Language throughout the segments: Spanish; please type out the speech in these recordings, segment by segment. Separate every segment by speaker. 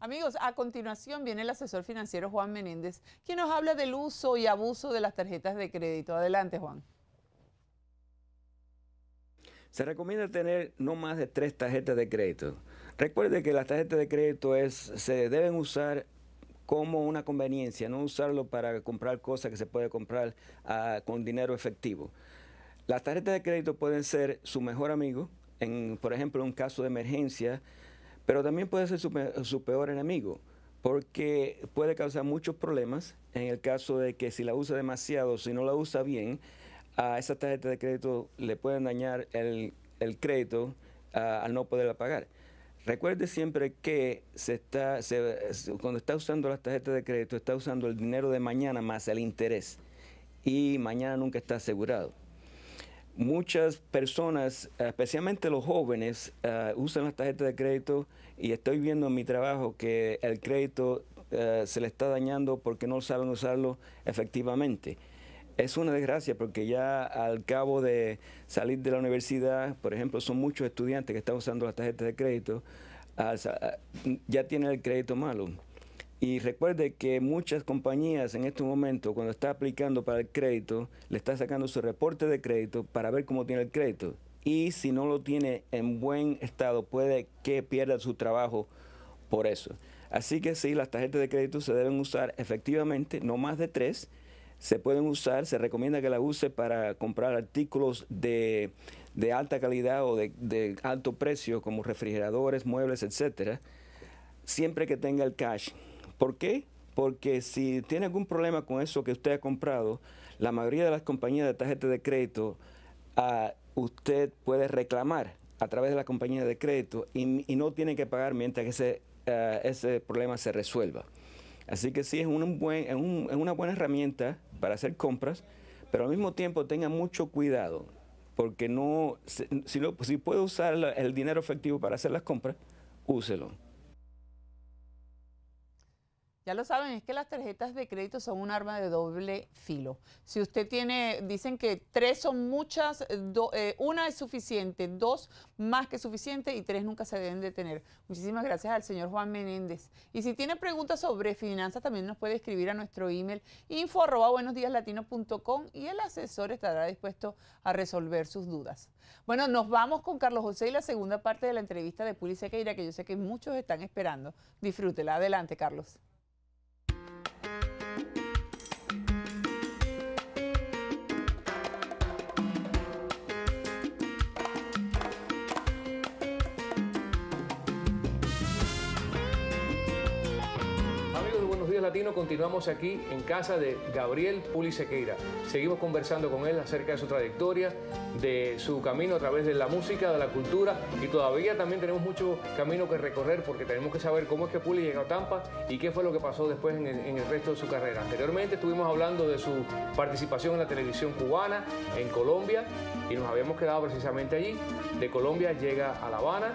Speaker 1: Amigos, a continuación viene el asesor financiero Juan Menéndez, quien nos habla del uso y abuso de las tarjetas de crédito. Adelante, Juan.
Speaker 2: Se recomienda tener no más de tres tarjetas de crédito. Recuerde que las tarjetas de crédito se deben usar como una conveniencia, no usarlo para comprar cosas que se puede comprar ah, con dinero efectivo. Las tarjetas de crédito pueden ser su mejor amigo, en, por ejemplo, en un caso de emergencia, pero también puede ser su, peor enemigo, porque puede causar muchos problemas en el caso de que si la usa demasiado, si no la usa bien, a esa tarjeta de crédito le pueden dañar el, crédito al no poderla pagar. Recuerde siempre que se está, cuando está usando las tarjetas de crédito, está usando el dinero de mañana más el interés. Y mañana nunca está asegurado muchas personas, especialmente los jóvenes, eh, usan las tarjetas de crédito y estoy viendo en mi trabajo que el crédito eh, se le está dañando porque no saben usarlo efectivamente. Es una desgracia porque ya al cabo de salir de la universidad, por ejemplo, son muchos estudiantes que están usando las tarjetas de crédito, ya tienen el crédito malo. Y recuerde que muchas compañías en este momento, cuando está aplicando para el crédito, le está sacando su reporte de crédito para ver cómo tiene el crédito. Y si no lo tiene en buen estado, puede que pierda su trabajo por eso. Así que sí, las tarjetas de crédito se deben usar efectivamente, no más de tres. Se pueden usar, se recomienda que la use para comprar artículos de, alta calidad o de, de alto precio, como refrigeradores, muebles, etcétera, siempre que tenga el cash ¿Por qué? Porque si tiene algún problema con eso que usted ha comprado, la mayoría de las compañías de tarjetas de crédito, ah, usted puede reclamar a través de la compañía de crédito y, no tiene que pagar mientras que ese, ah, ese problema se resuelva. Así que sí, es, un buen, es, una buena herramienta para hacer compras, pero al mismo tiempo tenga mucho cuidado, porque no, si, si puede usar el dinero efectivo para hacer las compras, úselo.
Speaker 1: Ya lo saben, es que las tarjetas de crédito son un arma de doble filo. Si usted tiene, dicen que tres son muchas, eh, una es suficiente, dos más que suficiente y tres nunca se deben de tener. Muchísimas gracias al señor Juan Menéndez. Y si tiene preguntas sobre finanzas, también nos puede escribir a nuestro email info arroba y el asesor estará dispuesto a resolver sus dudas. Bueno, nos vamos con Carlos José y la segunda parte de la entrevista de Puli Sequeira, que yo sé que muchos están esperando. Disfrútela. Adelante, Carlos.
Speaker 3: Latino continuamos aquí en casa de Gabriel Puli Sequeira. Seguimos conversando con él acerca de su trayectoria, de su camino a través de la música, de la cultura y todavía también tenemos mucho camino que recorrer porque tenemos que saber cómo es que Puli llegó a Tampa y qué fue lo que pasó después en el, resto de su carrera. Anteriormente estuvimos hablando de su participación en la televisión cubana, en Colombia y nos habíamos quedado precisamente allí. De Colombia llega a La Habana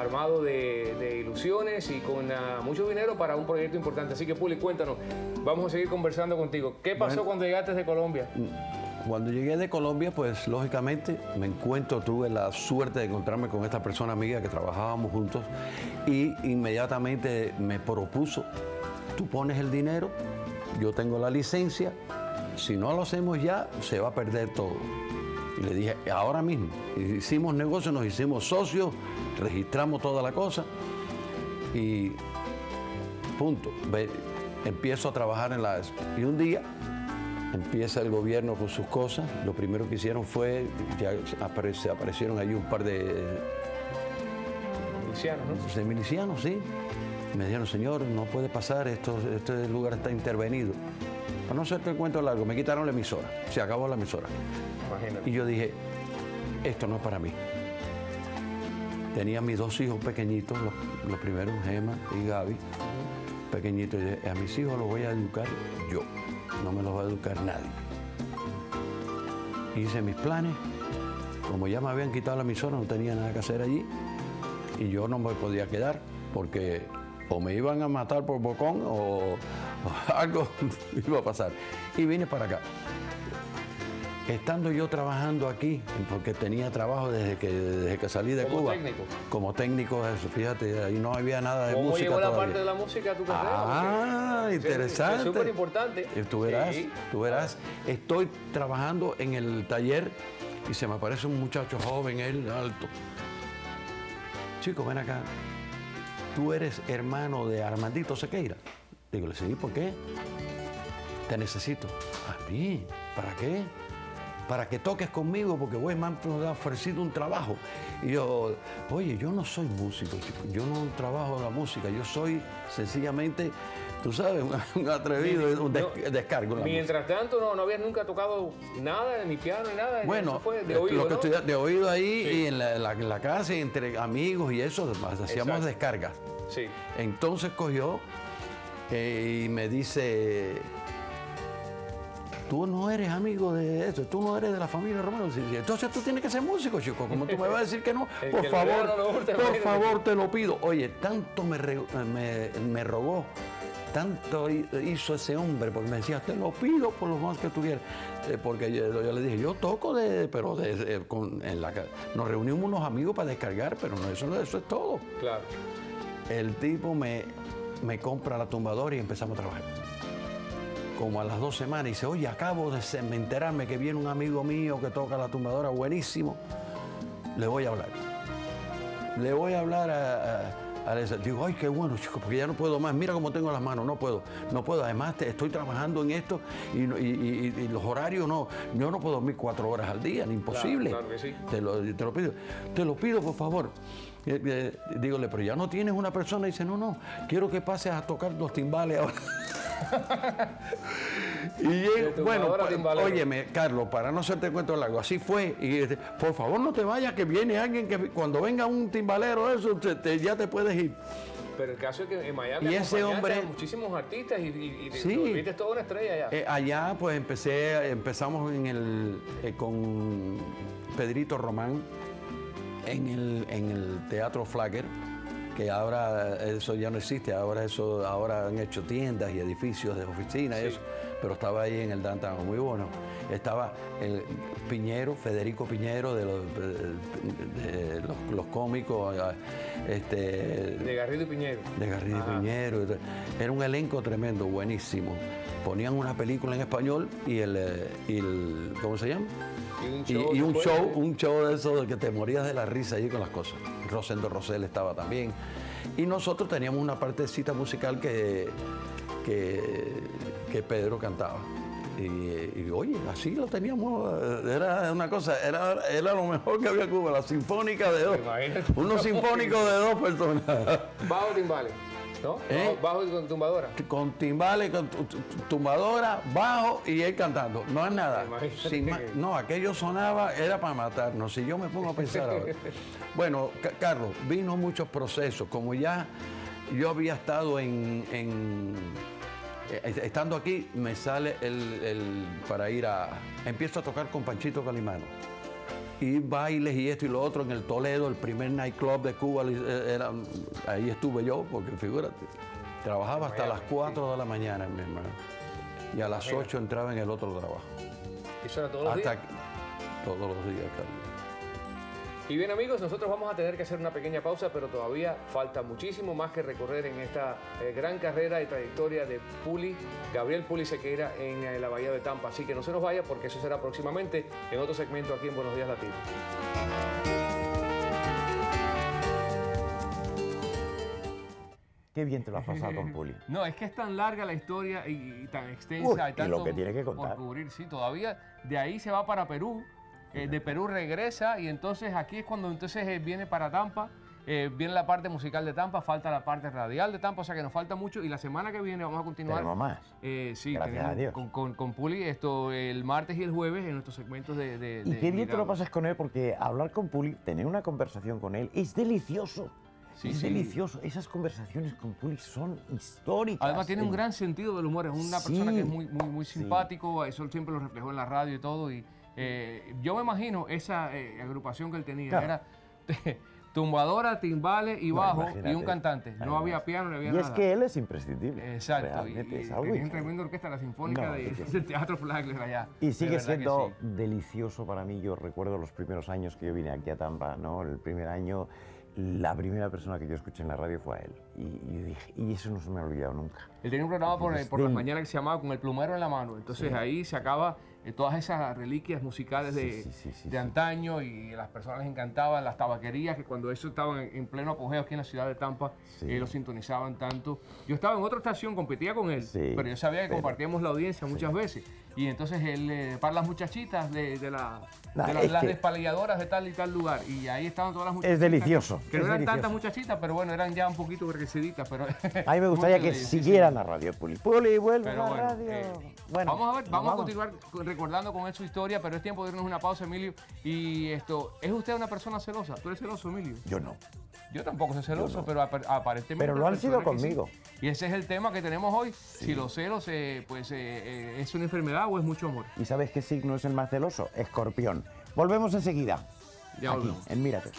Speaker 3: armado de, ilusiones y con ah, mucho dinero para un proyecto importante. Así que, Puli, cuéntanos, vamos a seguir conversando contigo. ¿Qué pasó cuando llegaste de Colombia?
Speaker 4: Mm, cuando llegué de Colombia, pues lógicamente me encuentro, tuve la suerte de encontrarme con esta persona amiga que trabajábamos juntos y inmediatamente me propuso, tú pones el dinero, yo tengo la licencia, si no lo hacemos ya, se va a perder todo. Y le dije, ahora mismo, hicimos negocio, nos hicimos socios, registramos toda la cosa y punto. empiezo a trabajar en la... Y un día empieza el gobierno con sus cosas. Lo primero que hicieron fue, ya se aparecieron allí un par de...
Speaker 3: Milicianos, ¿no?
Speaker 4: De milicianos, sí. Me dijeron, señor, no puede pasar, esto, este lugar está intervenido. Para no hacerte el cuento largo, me quitaron la emisora, se acabó la emisora. Y yo dije, esto no es para mí. Tenía mis dos hijos pequeñitos, los, primeros, Gemma y Gaby, pequeñitos. A mis hijos los voy a educar yo, no me los va a educar nadie. Hice mis planes, como ya me habían quitado la emisora, no tenía nada que hacer allí, y yo no me podía quedar, porque o me iban a matar por bocón o, algo iba a pasar. Y vine para acá. Estando yo trabajando aquí, porque tenía trabajo desde que, desde que salí de
Speaker 3: Como
Speaker 4: Cuba.
Speaker 3: técnico.
Speaker 4: Como técnico, eso, fíjate, ahí no había nada de
Speaker 3: ¿Cómo
Speaker 4: música
Speaker 3: llegó la parte de la música a tu carrera?
Speaker 4: Ah, interesante.
Speaker 3: Es súper importante.
Speaker 4: Eh, Tú verás,
Speaker 3: Sí.
Speaker 4: tú verás. Estoy trabajando en el taller y se me aparece un muchacho joven, él alto. Chico, ven acá. Tú eres hermano de Armandito Sequeira. Digo, sí, ¿por qué? Te necesito. ¿A mí? ¿Para qué? Para que toques conmigo, porque güey, me han ofrecido un trabajo. Y yo, oye, yo no soy músico. Yo no trabajo la música. Yo soy sencillamente, tú sabes, un, atrevido, un des-
Speaker 3: No,
Speaker 4: descargo. música.
Speaker 3: Mientras tanto, no, no habías nunca tocado nada, ni piano, ni nada.
Speaker 4: Bueno,
Speaker 3: eso fue de
Speaker 4: eh,
Speaker 3: oído,
Speaker 4: lo que
Speaker 3: ¿no?
Speaker 4: estudia- de oído ahí
Speaker 3: Sí.
Speaker 4: y en la, en la- en la casa y entre amigos y eso, hacíamos
Speaker 3: Exacto.
Speaker 4: descargas.
Speaker 3: Sí.
Speaker 4: Entonces cogió eh, y me dice, tú no eres amigo de eso, tú no eres de la familia Romero. Entonces tú tienes que ser músico, chico. ¿Cómo tú me vas a decir que no? Por favor,
Speaker 3: verano no gusta,
Speaker 4: por favor, te lo pido. Oye, tanto me, me, me rogó. Tanto hi- hizo ese hombre, porque me decía, te lo pido por lo más que tuviera. Eh, porque yo, yo le dije, yo toco de, pero de- de- con- en la, nos reunimos unos amigos para descargar, pero no, eso, no- eso es todo.
Speaker 3: Claro.
Speaker 4: El tipo me, me compra la tumbadora y empezamos a trabajar. Como a las dos semanas, y dice, oye, acabo de se- me enterarme que viene un amigo mío que toca la tumbadora, buenísimo. Le voy a hablar. Le voy a hablar a, a. Digo, ay, qué bueno, chico, porque ya no puedo más. Mira cómo tengo las manos, no puedo. No puedo. Además, te- estoy trabajando en esto y, y- y- y los horarios no. Yo no puedo dormir cuatro horas al día, ni imposible.
Speaker 3: claro que sí.
Speaker 4: Te lo, te lo pido. Te lo pido, por favor. Eh, eh, dígole, pero ya no tienes una persona. Y dice, no, no, quiero que pases a tocar los timbales ahora. y llego- bueno, óyeme, Carlos, para no hacerte cuento largo, así fue. Y este, por favor, no te vayas, que viene alguien que cuando venga un timbalero, eso, te- te- ya te puedes ir.
Speaker 3: Pero el caso es que en Miami
Speaker 4: Y ese hombre-
Speaker 3: a muchísimos artistas y, y, y te-
Speaker 4: Sí.
Speaker 3: volviste toda una estrella ya.
Speaker 4: Eh, allá, pues empecé, empezamos en el, eh, con Pedrito Román en el, en el Teatro Flagger, que ahora eso ya no existe, ahora eso, ahora han hecho tiendas y edificios de oficinas, y eso, pero estaba ahí en el downtown, muy bueno. Estaba el Piñero, Federico Piñero, de los, de- de los, los cómicos, este,
Speaker 3: de Garrido y Piñero.
Speaker 4: de Garrido
Speaker 3: Ajá.
Speaker 4: Piñero. y todo. Era un elenco tremendo, buenísimo. Ponían una película en español y el, eh, y el ¿cómo se llama?
Speaker 3: Y un show.
Speaker 4: y un show, un show de eso de que te morías de la risa ahí con las cosas. Rosendo Rosell estaba también. Y nosotros teníamos una partecita musical que, que, que Pedro cantaba. Y, y, oye, así lo teníamos, eh, era una cosa, era, era lo mejor que había en Cuba, la sinfónica de dos, unos sinfónicos de dos personas.
Speaker 3: Bajo timbales, ¿no?
Speaker 4: ¿Eh?
Speaker 3: Bajo, y con tumbadora.
Speaker 4: con timbales, con tu- tu- tu- tumbadora, bajo y él cantando. No es nada. Sin no, aquello sonaba, era para matarnos. Si yo me pongo a pensar ahora. Bueno, Ca- Carlos, vino muchos procesos. Como ya yo había estado en. en- estando aquí, me sale el, el- para ir a. Empiezo a tocar con Panchito Calimano. Y bailes y esto y lo otro en el Toledo, el primer nightclub de Cuba. eh, era- ahí estuve yo, porque figúrate, trabajaba hasta las 4 de la mañana, mi hermano. Y a las 8 entraba en el otro trabajo.
Speaker 3: Eso era todos los
Speaker 4: Hasta
Speaker 3: días.
Speaker 4: todos los días, Carlos.
Speaker 3: Y bien amigos, nosotros vamos a tener que hacer una pequeña pausa, pero todavía falta muchísimo más que recorrer en esta eh, gran carrera y trayectoria de Puli, Gabriel Puli Sequeira en eh, la Bahía de Tampa. Así que no se nos vaya porque eso será próximamente en otro segmento aquí en Buenos Días Latinos.
Speaker 5: Qué bien te lo has pasado con Puli.
Speaker 3: No, es que es tan larga la historia y, y tan extensa.
Speaker 5: Uy,
Speaker 3: y,
Speaker 5: y
Speaker 3: tanto
Speaker 5: lo que tiene que
Speaker 3: por cubrir, sí, todavía de ahí se va para Perú, eh, de Perú regresa y entonces aquí es cuando entonces eh, viene para Tampa. eh, viene la parte musical de Tampa, falta la parte radial de Tampa, o sea que nos falta mucho. Y la semana que viene vamos a continuar.
Speaker 5: Tenemos más.
Speaker 3: Eh, sí,
Speaker 5: Gracias
Speaker 3: tenemos
Speaker 5: a Dios.
Speaker 3: Con, con, con Puli esto el martes y el jueves en nuestros segmentos de. de-
Speaker 5: Y
Speaker 3: de
Speaker 5: qué bien te lo pasas con él porque hablar con Puli, tener una conversación con él, es delicioso.
Speaker 3: Sí,
Speaker 5: es
Speaker 3: sí.
Speaker 5: delicioso. Esas conversaciones con Puli son históricas.
Speaker 3: Además tiene un gran sentido del humor, es una persona que es muy, muy, muy simpático, eso siempre lo reflejó en la radio y todo. Y eh, yo me imagino esa eh, agrupación que él tenía,
Speaker 5: Claro.
Speaker 3: era tumbadora, timbales y
Speaker 5: No,
Speaker 3: bajo y
Speaker 5: imagínate.
Speaker 3: un cantante. No había piano, no había
Speaker 5: Y
Speaker 3: nada.
Speaker 5: es que él es imprescindible.
Speaker 3: Exacto, y, y
Speaker 5: es algo
Speaker 3: tenía tremenda orquesta, la Sinfónica
Speaker 5: No,
Speaker 3: de- del Teatro Flagler allá.
Speaker 5: Y sigue siendo
Speaker 3: sí.
Speaker 5: delicioso para mí. Yo recuerdo los primeros años que yo vine aquí a Tampa, ¿no? El primer año, la primera persona que yo escuché en la radio fue a él. Y, dije, y eso no se me ha olvidado nunca.
Speaker 3: Él tenía un programa por, por las mañanas que se llamaba Con el plumero en la mano. Entonces ahí sacaba eh, todas esas reliquias musicales de,
Speaker 5: Sí, sí, sí, sí,
Speaker 3: de
Speaker 5: sí.
Speaker 3: antaño y las personas les encantaban las tabaquerías que cuando eso estaban en, en pleno apogeo aquí en la ciudad de Tampa,
Speaker 5: Sí.
Speaker 3: eh, lo sintonizaban tanto. Yo estaba en otra estación, competía con él,
Speaker 5: Sí,
Speaker 3: pero yo sabía que
Speaker 5: pero-
Speaker 3: compartíamos la audiencia muchas veces. Y entonces él, eh, para las muchachitas de, de la,
Speaker 5: Nah,
Speaker 3: de la-
Speaker 5: es
Speaker 3: las
Speaker 5: que-
Speaker 3: despalilladoras de tal y tal lugar. Y ahí estaban todas las muchachitas.
Speaker 5: delicioso,
Speaker 3: Que no
Speaker 5: es
Speaker 3: eran
Speaker 5: delicioso.
Speaker 3: tantas muchachitas, pero bueno, eran ya un poquito creciditas. Pero
Speaker 5: A mí me gustaría que siguieran la radio, Puli. Puli, vuelve a
Speaker 3: bueno,
Speaker 5: radio.
Speaker 3: eh,
Speaker 5: bueno,
Speaker 3: vamos a ver, vamos, a continuar con- recordando con él su historia, pero es tiempo de irnos una pausa, Emilio. Y esto, ¿es usted una persona celosa? ¿Tú eres celoso, Emilio?
Speaker 5: Yo no.
Speaker 3: Yo tampoco soy celoso, pero ap- aparentemente.
Speaker 5: Pero lo han sido
Speaker 3: sí.
Speaker 5: conmigo.
Speaker 3: Y ese es el tema que tenemos hoy. Si los celos, eh, pues, eh, eh, es una enfermedad o es mucho amor.
Speaker 5: ¿Y sabes qué signo es el más celoso? Escorpión. Volvemos enseguida.
Speaker 3: Ya
Speaker 5: aquí,
Speaker 3: volvemos.
Speaker 5: en Mírate.